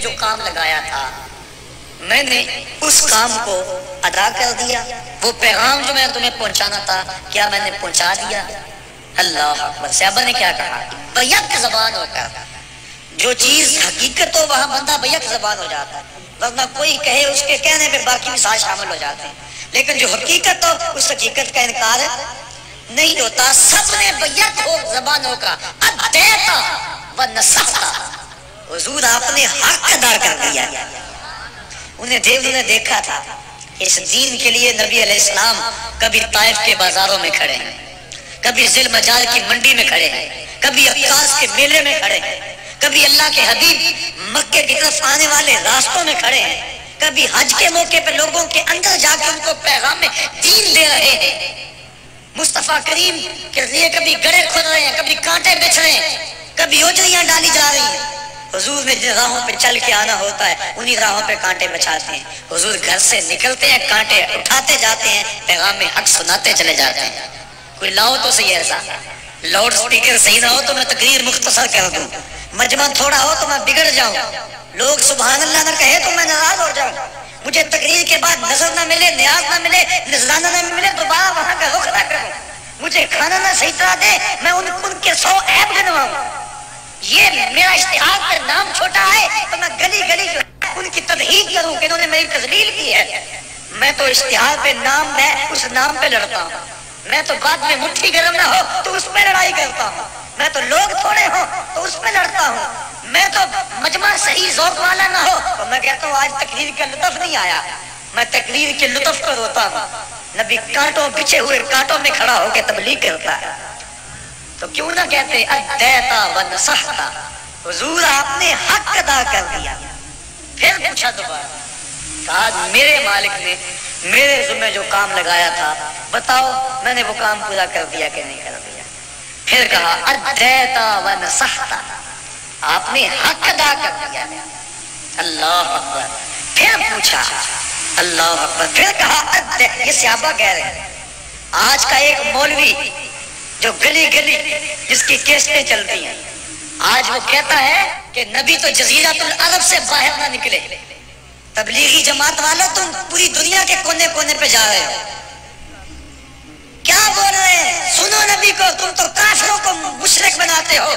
تمہیں جو کام لگایا تھا، میں نے اس کام کو ادا کر دیا۔ وہ پیغام جو میں تمہیں پہنچانا تھا، کیا میں نے پہنچا دیا؟ اللہ اکبر۔ صحابہ نے کیا کہا؟ بیک زبان ہو کر۔ جو چیز حقیقت ہو، وہاں بندہ بیک زبان ہو جاتا ہے۔ ورنہ کوئی کہے، اس کے کہنے پہ باقی بھی ساتھ شامل ہو جاتے ہیں۔ لیکن جو حقیقت ہو، اس حقیقت کا انکار نہیں ہوتا۔ سب نے بیک ہو زبانوں کا ادیتا و نصفتا حضور آپ نے حق ادا کر دیا۔ انہیں دیو نے دیکھا تھا۔ اس دین کے لیے نبی علیہ السلام کبھی طائف کے بازاروں میں کھڑے ہیں۔ کبھی ذل مجال کی منڈی میں کھڑے ہیں۔ کبھی عکاس کے میلے میں کھڑے ہیں۔ کبھی اللہ کے حبیب مکے کی طرف آنے والے راستوں میں کھڑے ہیں۔ کبھی حج کے موقع پہ لوگوں کے اندر جا کے ان کو پیغام دین دے رہے ہیں۔ مصطفیٰ کریم کے لیے کبھی گڑے کھل رہے ہیں، کبھی کانٹے بچھ رہے ہیں، کبھی اوجریاں ڈالی جا رہی ہیں۔ حضور نے جن راہوں پہ چل کے آنا ہوتا ہے، انہی راہوں پہ کانٹے بچاتے ہیں۔ حضور گھر سے نکلتے ہیں، کانٹے اٹھاتے جاتے ہیں، پیغام حق سناتے چلے جاتے ہیں۔ کوئی لاؤ تو صحیح ایسا۔ لاؤڈ سپیکر صحیح نہ ہو تو میں تقریر مختصر کر دوں۔ مجمع تھوڑا ہو تو میں بگڑ جاؤں۔ لوگ سبحان اللہ نہ کہے تو میں ناراض ہو جاؤں۔ مجھے تقریر کے بعد نظر نہ ملے، نیاز نہ ملے نذرانہ نہ ملے تو بابا وہاں کا رخ نہ کروں۔ مجھے کھانا نہ صحیح طرح دے، میں ان کے سو عیب گنواؤں یہ میرا اشتہار پر نام چھوٹا ہے تو میں گلی گلی جو ان کی تدہید کروں کہ انہوں نے میری تذلیل کی ہے۔ میں تو اشتہار پہ نام، میں اس نام پہ لڑتا ہوں۔ میں تو بعد میں مٹھی گرم نہ ہو تو اس پہ لڑائی کرتا ہوں۔ میں تو لوگ تھوڑے ہوں تو اس پہ لڑتا ہوں۔ میں تو مجمع صحیح ذوق والا نہ ہو تو میں کہتا ہوں آج تقریر کا لطف نہیں آیا۔ میں تقریر کے لطف کو روتا ہوں۔ نبی کانٹوں پیچھے ہوئے کانٹوں میں کھڑا ہو کے تبلیغ کرتا ہے۔ تو کیوں نہ کہتے ادیتا و نصحتا حضور آپ نے حق ادا کر دیا۔ پھر پوچھا دوبارہ کہا میرے مالک نے میرے ذمہ جو کام لگایا تھا، بتاؤ میں نے وہ کام پورا کر دیا کہ نہیں کر دیا؟ پھر کہا ادیتا و نصحتا آپ نے حق ادا کر دیا۔ اللہ اکبر۔ پھر پوچھا، اللہ اکبر۔ پھر کہا یہ صحابہ کہہ رہے ہیں۔ آج کا ایک مولوی جو گلی گلی جس کی کیسٹیں چلتی ہیں۔ آج وہ کہتا ہے کہ نبی تو جزیرت العرب سے باہر نہ نکلے۔ تبلیغی جماعت والا تم پوری دنیا کے کونے کونے پہ جا رہے ہو۔ کیا بول رہے ہیں؟ سنو نبی کو، تم تو کافروں کو مشرق بناتے ہو۔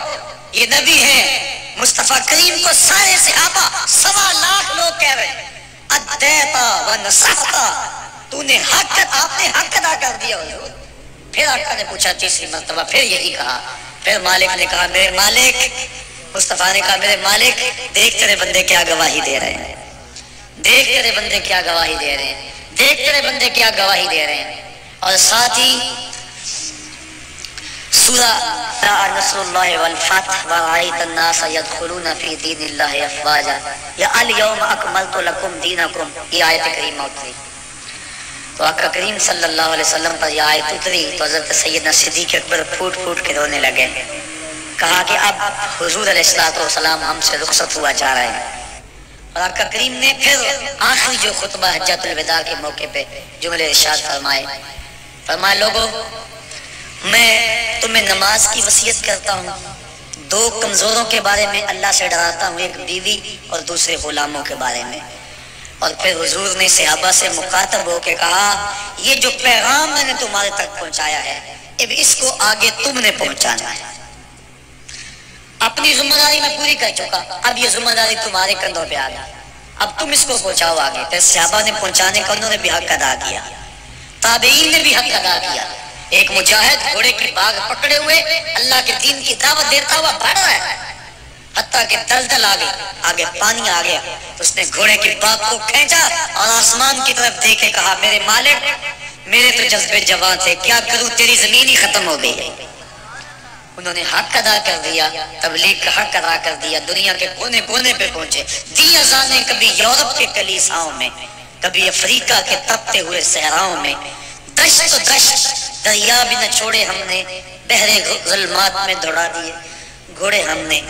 یہ نبی ہے مصطفیٰ کریم کو سارے صحابہ سوا لاکھ لوگ کہہ رہے ہیں۔ ادیتا و نصحتا تو نے حق، آپ نے حق ادا کر دیا۔ حضور پھر آقا نے پوچھا جی تیسری مرتبہ، پھر یہی کہا۔ پھر مالک نے کہا، میرے مالک، مصطفیٰ نے کہا، میرے مالک، دیکھ تیرے بندے کیا گواہی دے رہے ہیں۔ دیکھ تیرے بندے کیا گواہی دے رہے ہیں۔ دیکھ تیرے بندے کیا گواہی دے رہے ہیں۔ اور ساتھ ہی سورہ نصر اللہ والفتح ورائیت الناس یدخلون فی دین اللہ افواجا یا الیوم اکملت لکم دینکم یہ آیت کریمہ اتری تو آقا کریم صلی اللہ علیہ وسلم پر یہ آیت اتری تو حضرت سیدنا صدیق اکبر پھوٹ پھوٹ کے رونے لگے۔ کہا کہ اب حضور علیہ السلام ہم سے رخصت ہوا جا رہے ہیں اور آقا کریم نے پھر آخری جو خطبہ حجت الوداع کے موقع پہ جملے ارشاد فرمائے فرمائے لوگوں، میں تمہیں نماز کی وصیت کرتا ہوں۔ دو کمزوروں کے بارے میں اللہ سے ڈراتا ہوں، ایک بیوی اور دوسرے غلاموں کے بارے میں۔ اور پھر حضور نے صحابہ سے مخاطب ہو کے کہا، یہ جو پیغام میں نے تمہارے تک پہنچایا ہے، اب اس کو آگے تم نے پہنچانا ہے۔ اپنی ذمہ داری میں پوری کر چکا۔ اب یہ ذمہ داری تمہارے کندھوں پہ آ گئی۔ اب تم اس کو پہنچاؤ آگے۔ پھر صحابہ نے پہنچانے کا، انہوں نے بھی حق ادا کیا۔ تابعین نے بھی حق ادا کیا۔ ایک مجاہد گھوڑے کی باغ پکڑے ہوئے اللہ کے دین کی دعوت دیتا ہوا بڑھ رہا ہے۔ حتیٰ کہ دلدل آ گئی آگے پانی آ گیا۔ اس نے گھوڑے کی باغ کو کھینچا اور آسمان کی طرف دیکھے، کہا، میرے مالک، میرے تو جذبے جوان تھے، کیا کروں تیری زمین ہی ختم ہو گئی؟ انہوں نے حق ادا کر دیا، تبلیغ کا حق ادا کر دیا، دنیا کے کونے کونے پہ پہنچے۔ دی ازانے کبھی یورپ کے کلیساؤں میں، کبھی افریقہ کے تپتے ہوئے صحراؤں میں۔ دشت و دشت، دریا بھی نہ چھوڑے ہم نے، بہرے ظلمات میں دوڑا دیے، گھوڑے ہم نے۔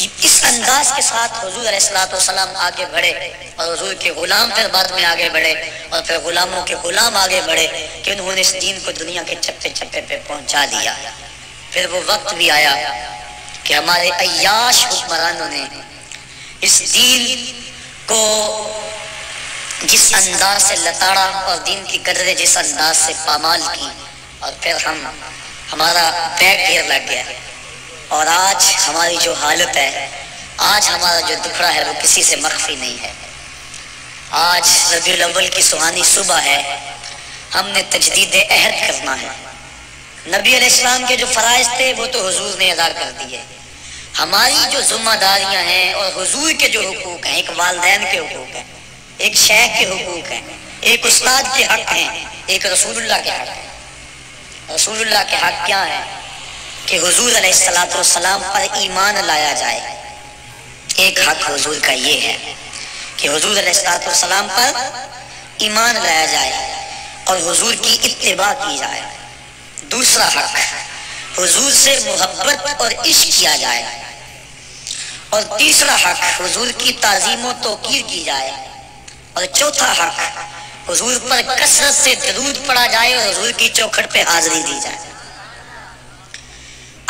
اس انداز کے ساتھ حضور علیہ السلاۃ والسلام آگے بڑھے اور حضور کے غلام پھر بعد میں آگے بڑھے اور پھر غلاموں کے غلام آگے بڑھے کہ انہوں نے اس دین کو دنیا کے چپے چپے پہ پہنچا دیا۔ پھر وہ وقت بھی آیا کہ ہمارے عیاش حکمرانوں نے اس دین کو جس انداز سے لتاڑا اور دین کی قدریں جس انداز سے پامال کی اور پھر ہم ہمارا بیگ ڈیر لگ گیا۔ اور آج ہماری جو حالت ہے، آج ہمارا جو دکھڑا ہے، وہ کسی سے مخفی نہیں ہے۔ آج ربیع الاول کی سہانی صبح ہے۔ ہم نے تجدید عہد کرنا ہے۔ نبی علیہ السلام کے جو فرائض تھے، وہ تو حضور نے ادا کر دیے۔ ہماری جو ذمہ داریاں ہیں اور حضور کے جو حقوق ہیں، ایک والدین کے حقوق ہیں، ایک شیخ کے حقوق ہیں، ایک استاد کے حق ہیں، ایک رسول اللہ کے حق ہیں۔ رسول اللہ کے حق کیا ہے کہ حضور علیہ السلاۃ والسلام پر ایمان لایا جائے۔ ایک حق حضور کا یہ ہے کہ حضور علیہ السلاۃ والسلام پر ایمان لایا جائے اور حضور کی اتباع کی جائے۔ دوسرا حق، حضور سے محبت اور عشق کیا جائے۔ اور تیسرا حق، حضور کی تعظیم و توقیر کی جائے۔ اور چوتھا حق، حضور پر کثرت سے درود پڑا جائے اور حضور کی چوکھٹ پہ حاضری دی جائے۔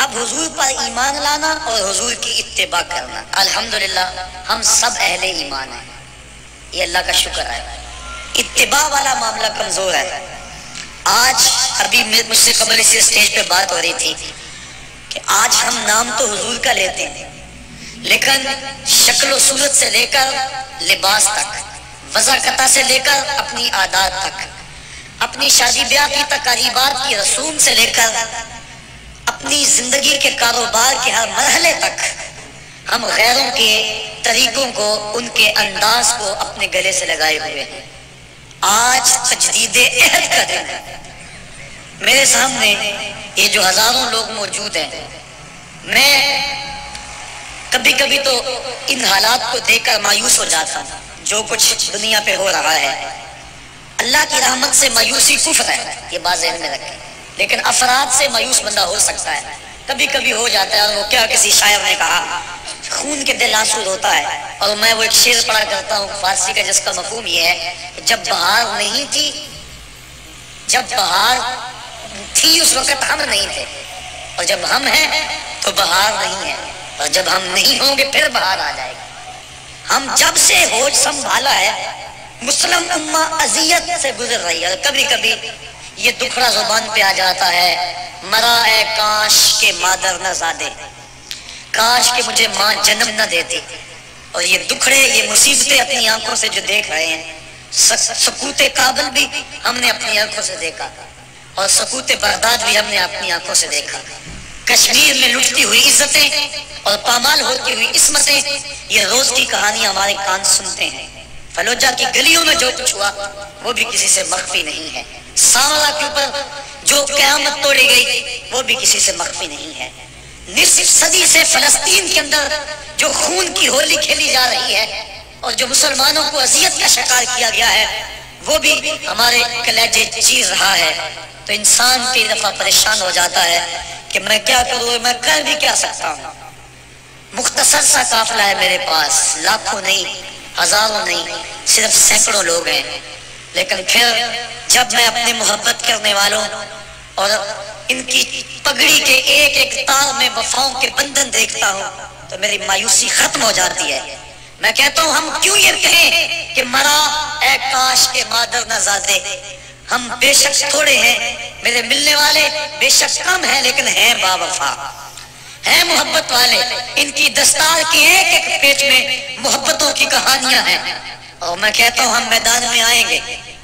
اب حضور پر ایمان لانا اور حضور کی اتباع کرنا۔ الحمدللہ، ہم سب اہل ایمان ہیں۔ یہ اللہ کا شکر ہے۔ اتباع والا معاملہ کمزور ہے۔ آج ابھی مجھ سے قبل اسی اسٹیج پہ بات ہو رہی تھی کہ آج ہم نام تو حضور کا لیتے ہیں، لیکن شکل و صورت سے لے کر لباس تک وضاقتہ سے لے کر اپنی عادات تک، اپنی شادی بیاہ کی تقریبات کی رسوم سے لے کر اپنی زندگی کے کاروبار کے ہر مرحلے تک ہم غیروں کے طریقوں کو، ان کے انداز کو اپنے گلے سے لگائے ہوئے ہیں۔ آج تجدید عہد کا دن ہے۔ میرے سامنے یہ جو ہزاروں لوگ موجود ہیں، میں کبھی کبھی تو ان حالات کو دیکھ کر مایوس ہو جاتا ہوں۔ جو کچھ دنیا پہ ہو رہا ہے، اللہ کی رحمت سے مایوسی کفر ہے، یہ بات ذہن میں رکھیں۔ لیکن افراد سے مایوس بندہ ہو سکتا ہے۔ کبھی کبھی ہو جاتا ہے اور وہ کیا کسی شاعر نے کہا، خون کے دل آنسود ہوتا ہے۔ اور میں وہ ایک شعر پڑھا کرتا ہوں، فارسی کا، جس کا مفہوم یہ ہے، جب بہار نہیں تھی، جب بہار تھی، اس وقت ہم نہیں تھے۔ اور جب ہم ہیں، تو بہار نہیں ہے۔ اور جب ہم نہیں ہوں گے، پھر بہار آ جائے گا ہم جب سے ہوش سنبھالا ہے، مسلم امہ اذیت سے گزر رہی ہے۔ اور کبھی کبھی یہ دکھڑا زبان پہ آ جاتا ہے۔ مرا اے کاش کے مادر نہ زادے۔ کاش کہ مجھے ماں جنم نہ دیتی۔ اور یہ دکھڑے، یہ مصیبتیں اپنی آنکھوں سے جو دیکھ رہے ہیں سکوت کابل بھی ہم نے اپنی آنکھوں سے دیکھا۔ اور سکوت بغداد بھی ہم نے اپنی آنکھوں سے دیکھا۔ کشمیر میں لٹتی ہوئی عزتیں اور پامال ہوتی ہوئی عصمتیں، یہ روز کی کہانی ہمارے کان سنتے ہیں۔ فلوجہ کی گلیوں میں جو کچھ ہوا، وہ بھی کسی سے مخفی نہیں ہے۔ سامرا کے اوپر جو قیامت توڑی گئی، وہ بھی کسی سے مخفی نہیں ہے۔ نصف صدی سے فلسطین کے اندر جو خون کی ہولی کھیلی جا رہی ہے اور جو مسلمانوں کو اذیت کا شکار کیا گیا ہے، وہ بھی ہمارے کلیجے چیز رہا ہے۔ تو انسان کی دفعہ پریشان ہو جاتا ہے کہ میں کیا کروں، میں کر بھی کیا سکتا ہوں۔ مختصر سا قافلہ ہے میرے پاس، لاکھوں نہیں ہزاروں نہیں، صرف سینکڑوں لوگ ہیں۔ لیکن پھر جب میں اپنے محبت کرنے والوں اور ان کی پگڑی کے ایک ایک تار میں وفاؤں کے بندھن دیکھتا ہوں، تو میری مایوسی ختم ہو جاتی ہے۔ میں کہتا ہوں، ہم کیوں یہ کہیں کہ مرا، اے کاش کے مادر نہ زادے۔ ہم بے شک تھوڑے ہیں، میرے ملنے والے بے شک کم ہیں، لیکن ہیں با وفا۔ ہیں محبت والے، ان کی دستار کی ایک ایک پیٹ میں محبتوں کی کہانیاں ہیں۔ اور میں کہتا ہوں، ہم میدان میں آئیں گے،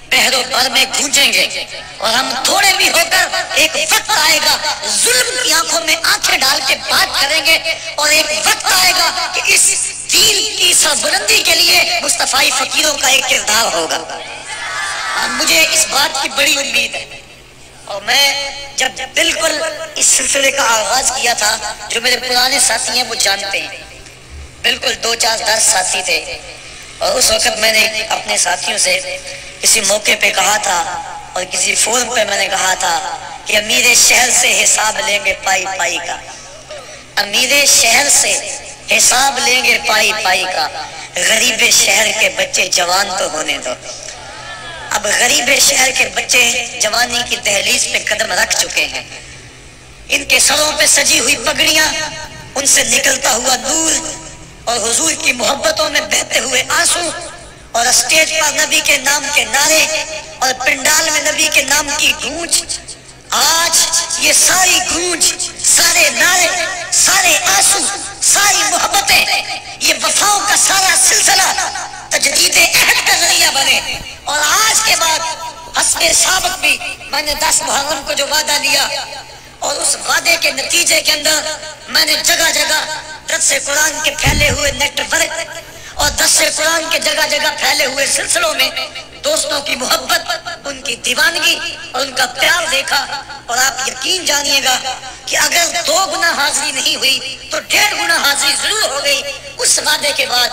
پہروں پر میں گونجیں گے۔ اور ہم تھوڑے بھی ہو کر ایک وقت آئے گا، ظلم کی آنکھوں میں آنکھیں ڈال کے بات کریں گے۔ اور ایک وقت آئے گا کہ اس دین کی سربلندی کے لیے مصطفی فقیروں کا ایک کردار ہوگا۔ مجھے اس بات کی بڑی امید ہے۔ اور میں جب بالکل اس سلسلے کا آغاز کیا تھا، جو میرے پرانے ساتھی ہیں، وہ جانتے ہیں۔ بالکل دو چار دس ساتھی تھے۔ اور اس وقت میں نے اپنے ساتھیوں سے کسی موقع پہ کہا تھا، اور کسی فورم پہ میں نے کہا تھا کہ امیر شہر سے حساب لیں گے پائی پائی کا۔ امیر شہر سے حساب لیں گے پائی پائی کا۔ غریب شہر کے بچے جوان تو ہونے دو۔ اب غریب شہر کے بچے جوانی کی تحلیز پہ قدم رکھ چکے ہیں۔ ان کے سروں پہ سجی ہوئی پگڑیاں، ان سے نکلتا ہوا دور اور حضور کی محبتوں میں بہتے ہوئے آنسو اور اسٹیج پر نبی کے نام کے نعرے اور پنڈال میں نبی کے نام کی گونج آج یہ ساری گونج، سارے نعرے، سارے آنسو، ساری محبتیں، یہ وفاؤں کا سارا سلسلہ تجدید عہد کا ذریعہ بنے۔ اور آج کے بعد حسب سابق بھی میں نے دس محرم کو جو وعدہ لیا اور اس وعدے کے نتیجے کے اندر میں نے جگہ جگہ درس قرآن کے پھیلے ہوئے نیٹ ورک اور درس قرآن کے جگہ جگہ پھیلے ہوئے سلسلوں میں دوستوں کی محبت، ان کی دیوانگی اور ان کا پیار دیکھا اور آپ یقین جانیے گا کہ اگر دو گنا حاضری نہیں ہوئی تو ڈیڑھ گنا حاضری ضرور ہو گئی۔ اس وعدے کے بعد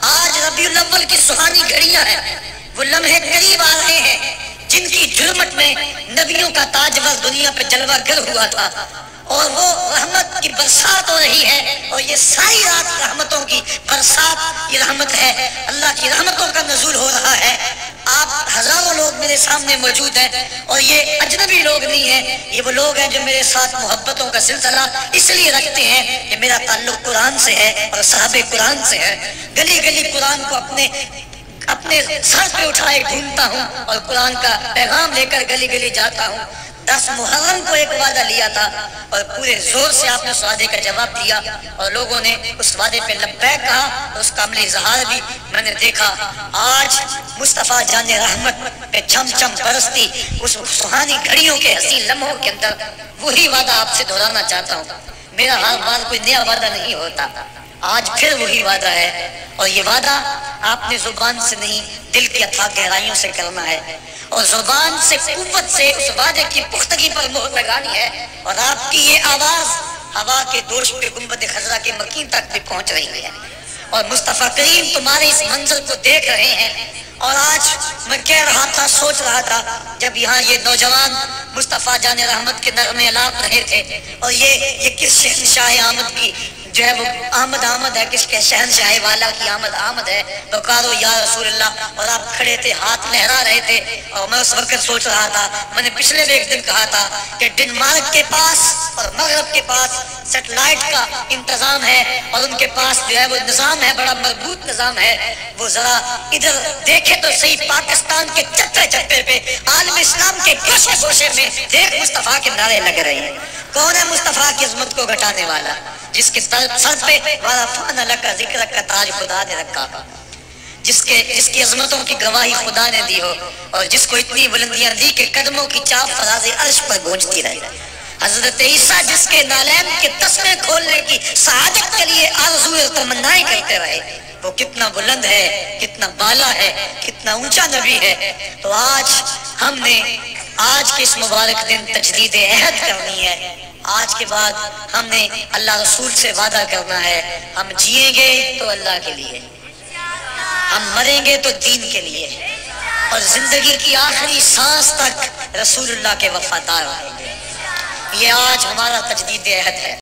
آج ربیع الاول کی سہانی گھڑیاں ہیں۔ وہ لمحے قریب آ رہے ہیں جن کی جرمت میں نبیوں کا تاجور دنیا پہ جلوہ گر ہوا تھا۔ اور وہ رحمت کی برسات ہو رہی ہے اور یہ ساری رات رحمتوں کی برسات، یہ رحمت ہے۔ اللہ کی رحمتوں کا نزول ہو رہا ہے۔ آپ ہزاروں لوگ میرے سامنے موجود ہیں اور یہ اجنبی لوگ نہیں ہیں، یہ وہ لوگ ہیں جو میرے ساتھ محبتوں کا سلسلہ اس لیے رکھتے ہیں کہ میرا تعلق قرآن سے ہے اور صحاب قرآن سے ہے۔ گلی گلی قرآن کو اپنے اپنے سر پہ اٹھائے گھومتا ہوں اور قرآن کا پیغام لے کر گلی گلی جاتا ہوں۔ دس محرم کو ایک وعدہ لیا تھا اور پورے زور سے آپ نے اس وعدے کا جواب دیا اور لوگوں نے اس وعدے پہ لبیک کہا اور اس کا عملی اظہار بھی میں نے دیکھا۔ آج مصطفیٰ جان رحمت پہ چھم چھم برستی اس سہانی گھڑیوں کے حسین لمحوں کے اندر، وہی وعدہ آپ سے دہرانا چاہتا ہوں۔ میرا ہر بار کوئی نیا وعدہ نہیں ہوتا۔ آج پھر وہی وعدہ ہے۔ اور یہ وعدہ آپ نے زبان سے نہیں، دل کی اتھا گہرائیوں سے کرنا ہے۔ اور زبان سے قوت سے اس وعدے کی پختگی پر مہر لگانی ہے اور آپ کی یہ آواز ہوا کے دوش پہ گنبد خزرہ کے مکین تک بھی پہنچ رہی ہے۔ اور مصطفیٰ کریم تمہارے اس منظر کو دیکھ رہے ہیں۔ اور آج میں کہہ رہا تھا، سوچ رہا تھا، جب یہاں یہ نوجوان مصطفیٰ جان رحمت کے نغمے لاپ رہے تھے اور یہ یہ کس شہنشاہ آمد کی جو ہے وہ آمد آمد ہے، کس کے شہنشاہ والا کی آمد آمد ہے۔ پکارو یا رسول اللہ، اور آپ کھڑے تھے، ہاتھ لہرا رہے تھے۔ اور میں اس وقت سوچ رہا تھا، میں نے پچھلے بھی ایک دن کہا تھا کہ ڈنمارک کے پاس اور مغرب کے پاس سیٹلائٹ کا انتظام ہے۔ اور ان کے پاس جو ہے وہ نظام ہے، بڑا مربوط نظام ہے۔ وہ ذرا ادھر دیکھے تو صحیح، پاکستان کے چپے چپے پہ، عالم اسلام کے گوشے گوشے میں۔ دیکھ مصطفیٰ کے نعرے لگ رہے ہیں۔ کون ہے مصطفیٰ کی عظمت کو گھٹانے والا؟ جس کے سر پہ والا فان اللہ کا ذکر کا تاج خدا نے رکھا۔ جس کے، جس کی عظمتوں کی گواہی خدا نے دی ہو، اور جس کو اتنی بلندیاں دی کہ قدموں کی چاپ فراز عرش پر گونجتی رہے۔ حضرت عیسیٰ جس کے نالین کے تسمے کھولنے کی سعادت کے لیے آرزو تمنائیں کرتے رہے، وہ کتنا بلند ہے، کتنا بالا ہے، کتنا اونچا نبی ہے۔ تو آج ہم نے، آج کے اس مبارک دن تجدید عہد کرنی ہے۔ آج کے بعد ہم نے اللہ رسول سے وعدہ کرنا ہے، ہم جیئیں گے تو اللہ کے لیے۔ ہم مریں گے تو دین کے لیے۔ اور زندگی کی آخری سانس تک رسول اللہ کے وفادار رہیں گے۔ یہ آج ہمارا تجدید عہد ہے۔